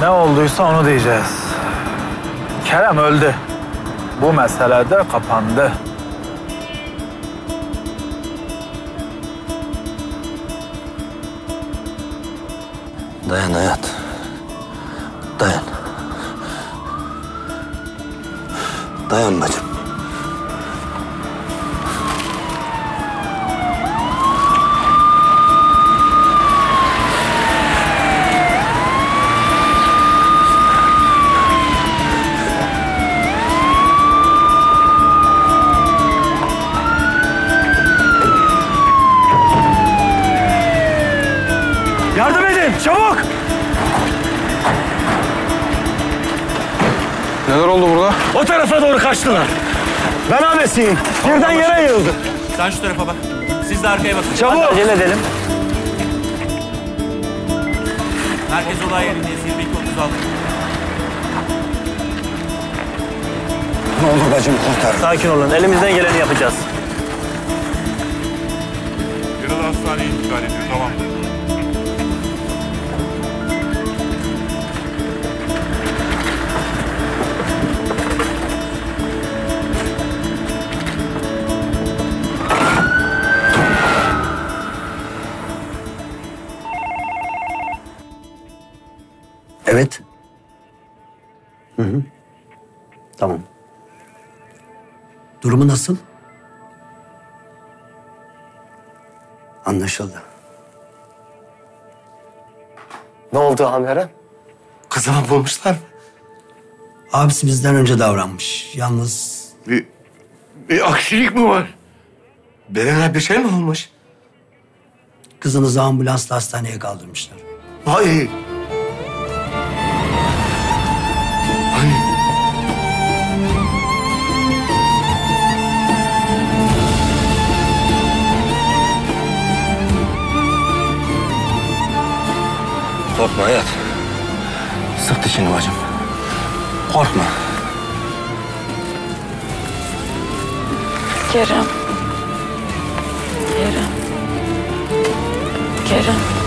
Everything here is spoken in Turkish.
Ne olduysa onu diyeceğiz. Kerem öldü. Bu mesele de kapandı. Dayan hayat. Dayan. Dayan bacım. Çabuk! Neler oldu burada? O tarafa doğru kaçtılar. Ben abesiyim. Birden yere yığıldı. Sen şu tarafa bak. Siz de arkaya bakın. Çabuk. Acele edelim. Merkez olay yerindeyiz. 22 36. Ne olur bacım kurtar. Sakin olun. Elimizden geleni yapacağız. Yaralı hastaneye intikal ediyor. Tamam. Evet. Hı hı. Tamam. Durumu nasıl? Anlaşıldı. Ne oldu Amer'e? Kızımı bulmuşlar mı? Abisi bizden önce davranmış. Yalnız Bir, bir aksilik mi var? Beren'e bir şey mi olmuş? kızınızı ambulansla hastaneye kaldırmışlar. Vay. Vay. Korkma hayat. Sık dişini bacım. Korkma. Kerem. Kerem. Kerem.